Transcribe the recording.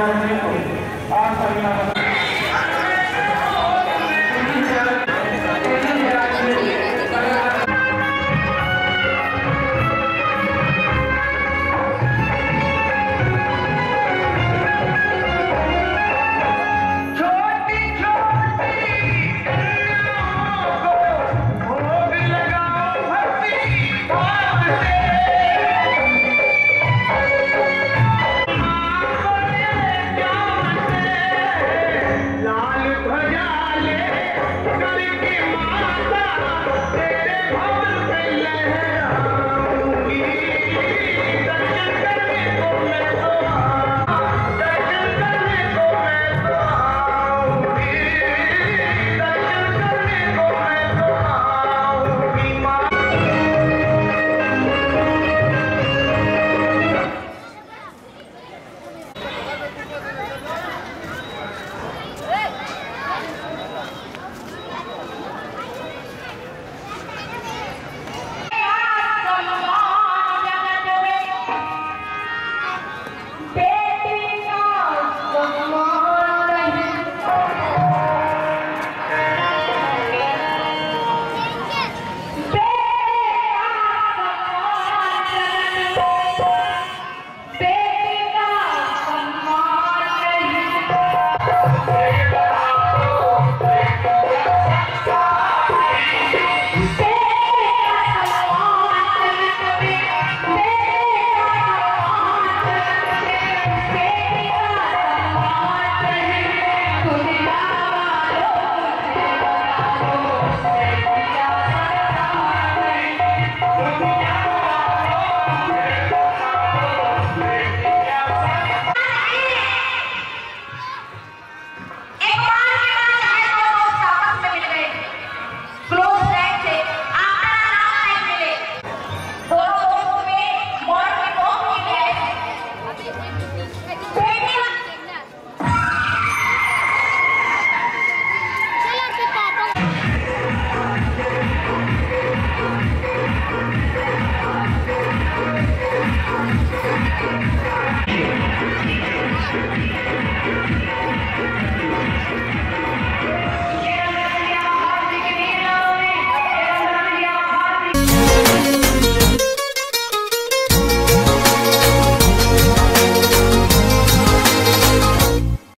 আচ্ছা, আর